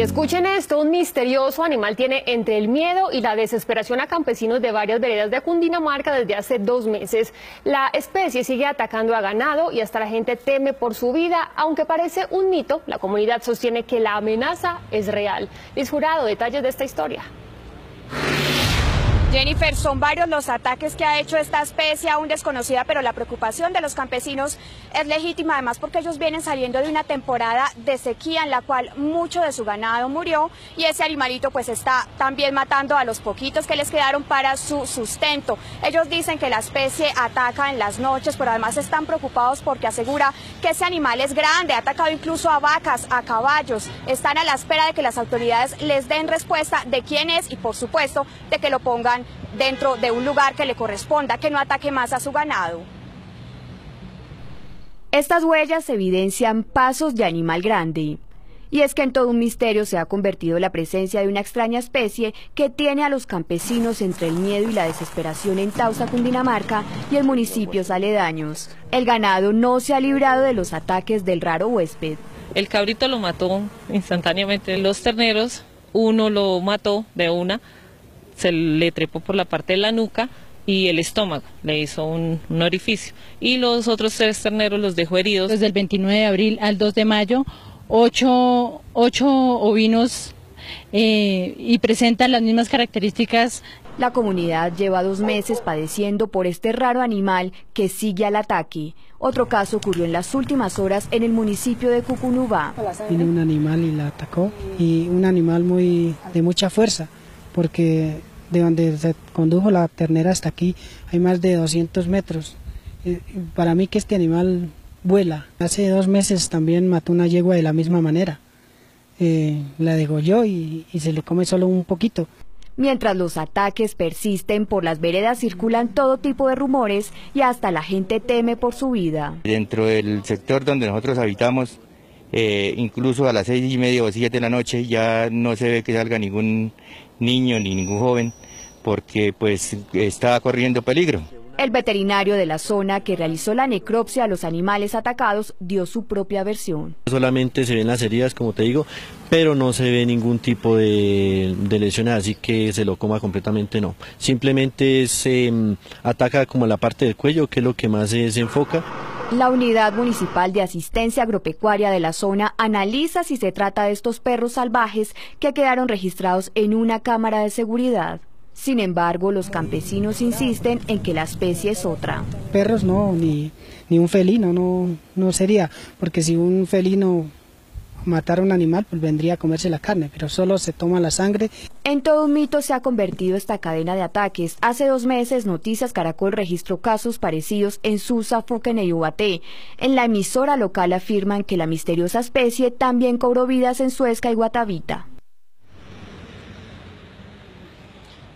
Y escuchen esto, un misterioso animal tiene entre el miedo y la desesperación a campesinos de varias veredas de Cundinamarca desde hace dos meses. La especie sigue atacando a ganado y hasta la gente teme por su vida, aunque parece un mito, la comunidad sostiene que la amenaza es real. Luis Jurado, detalles de esta historia. Jennifer, son varios los ataques que ha hecho esta especie aún desconocida, pero la preocupación de los campesinos es legítima, además porque ellos vienen saliendo de una temporada de sequía en la cual mucho de su ganado murió y ese animalito pues está también matando a los poquitos que les quedaron para su sustento. Ellos dicen que la especie ataca en las noches, pero además están preocupados porque asegura que ese animal es grande, ha atacado incluso a vacas, a caballos. Están a la espera de que las autoridades les den respuesta de quién es y por supuesto de que lo pongan dentro de un lugar que le corresponda, que no ataque más a su ganado. Estas huellas evidencian pasos de animal grande. Y es que en todo un misterio se ha convertido la presencia de una extraña especie que tiene a los campesinos entre el miedo y la desesperación en Tausa, Cundinamarca y en municipios aledaños. El ganado no se ha librado de los ataques del raro huésped. El cabrito lo mató instantáneamente. Los terneros, uno lo mató de una, se le trepó por la parte de la nuca y el estómago, le hizo un, orificio. Y los otros tres terneros los dejó heridos. Desde el 29 de abril al 2 de mayo, ocho, ocho ovinos eh, y presentan las mismas características. La comunidad lleva dos meses padeciendo por este raro animal que sigue al ataque. Otro caso ocurrió en las últimas horas en el municipio de Cucunubá. Vino un animal y la atacó, y un animal muy de mucha fuerza, porque de donde se condujo la ternera hasta aquí hay más de 200 metros. Para mí que este animal vuela. Hace dos meses también mató una yegua de la misma manera. Eh, la degolló y, y se le come solo un poquito. Mientras los ataques persisten por las veredas circulan todo tipo de rumores y hasta la gente teme por su vida. Dentro del sector donde nosotros habitamos, eh, incluso a las seis y media o siete de la noche ya no se ve que salga ningún niño ni ningún joven porque pues está corriendo peligro. El veterinario de la zona que realizó la necropsia a los animales atacados dio su propia versión. Solamente se ven las heridas, como te digo, pero no se ve ningún tipo de, de lesiones, así que se lo coma completamente no. Simplemente se mm, ataca como la parte del cuello, que es lo que más se, se enfoca. La Unidad Municipal de Asistencia Agropecuaria de la zona analiza si se trata de estos perros salvajes que quedaron registrados en una cámara de seguridad. Sin embargo, los campesinos insisten en que la especie es otra. Perros no, ni, ni un felino, no, no sería, porque si un felino matara a un animal, pues vendría a comerse la carne, pero solo se toma la sangre. En todo un mito se ha convertido esta cadena de ataques. Hace dos meses, Noticias Caracol registró casos parecidos en Susa, Fuquene y Ubaté. En la emisora local afirman que la misteriosa especie también cobró vidas en Suezca y Guatavita.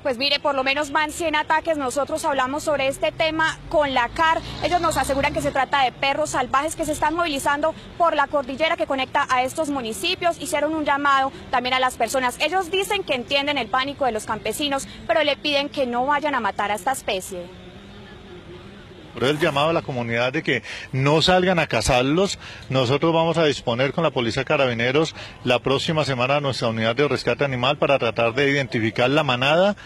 Pues mire, por lo menos van 100 ataques. Nosotros hablamos sobre este tema con la CAR. Ellos nos aseguran que se trata de perros salvajes que se están movilizando por la cordillera que conecta a estos municipios. Hicieron un llamado también a las personas. Ellos dicen que entienden el pánico de los campesinos, pero le piden que no vayan a matar a esta especie. Por el llamado a la comunidad de que no salgan a cazarlos. Nosotros vamos a disponer con la Policía Carabineros la próxima semana nuestra unidad de rescate animal para tratar de identificar la manada.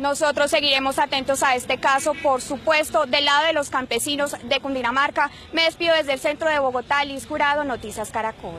Nosotros seguiremos atentos a este caso, por supuesto, del lado de los campesinos de Cundinamarca. Me despido desde el centro de Bogotá, Liz Jurado, Noticias Caracol.